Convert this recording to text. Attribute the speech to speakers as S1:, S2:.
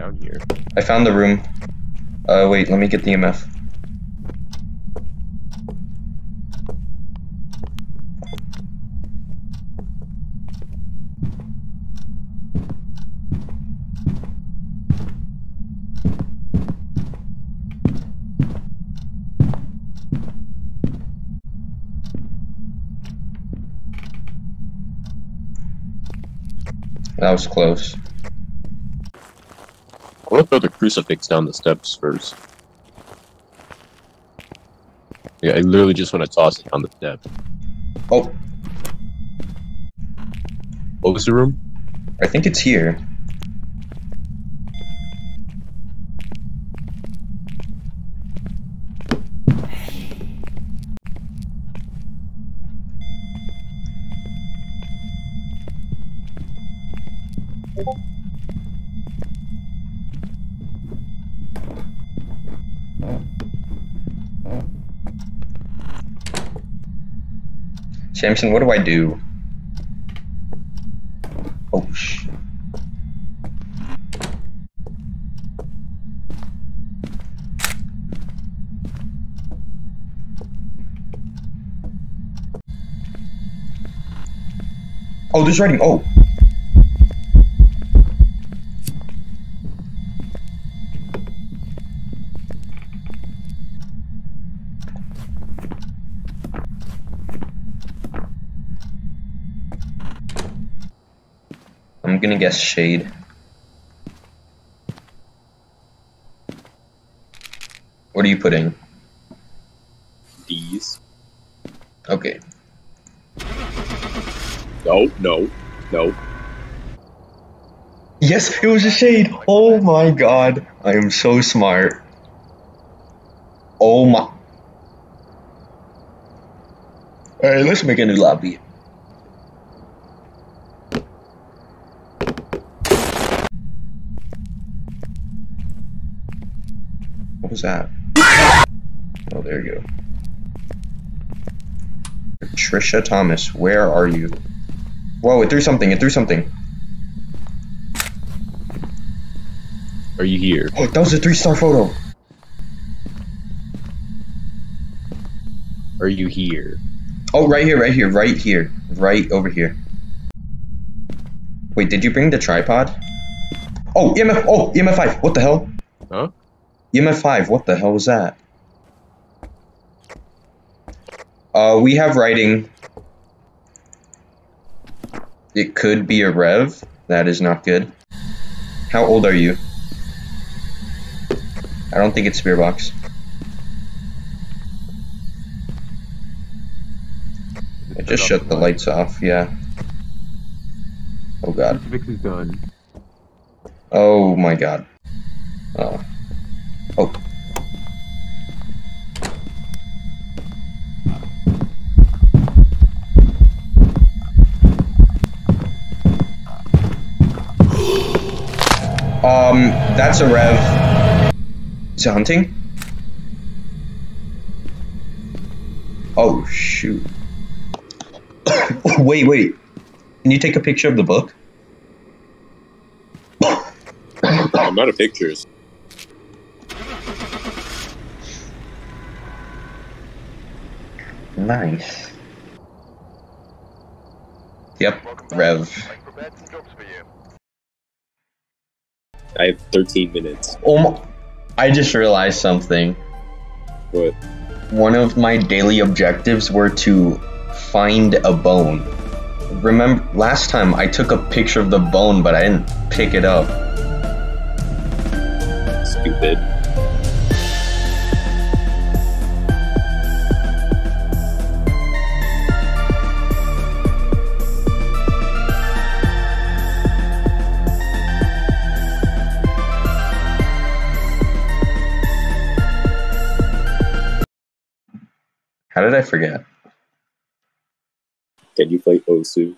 S1: down here.
S2: I found the room. Uh, wait, let me get the EMF. That was close.
S1: I want to throw the crucifix down the steps first. Yeah, I literally just want to toss it down the steps.
S2: Oh,
S1: What was the room?
S2: I think it's here. Samson, what do I do? Oh, sh. Oh, there's writing. Oh. I'm gonna guess shade. What are you putting?
S1: These.
S2: Okay.
S1: No, no, no.
S2: Yes, it was a shade. Oh my god. I am so smart. Oh my. Alright, let's make a new lobby. What was that? Oh, there you go. Trisha Thomas, where are you? Whoa, it threw something, it threw something.
S1: Are you here?
S2: Oh, that was a three star photo.
S1: Are you here?
S2: Oh, right here, right here, right here, right over here. Wait, did you bring the tripod? Oh, EMF, oh, EMF 5, what the hell?
S1: Huh?
S2: EMF 5, what the hell was that? Uh, we have writing. It could be a rev. That is not good. How old are you? I don't think it's Spirit Box. I just shut the lights off, yeah. Oh god.
S1: Crucifix is done.
S2: Oh my god. Oh. Um, that's a rev. Is it hunting? Oh, shoot. wait, wait. Can you take a picture of the book?
S1: I'm out of pictures.
S2: Nice. Yep, Rev.
S1: I have 13 minutes.
S2: Oh my, I just realized something.
S1: What?
S2: One of my daily objectives were to find a bone. Remember, last time I took a picture of the bone, but I didn't pick it up.
S1: Stupid.
S2: How did I forget?
S1: Can you play Osu?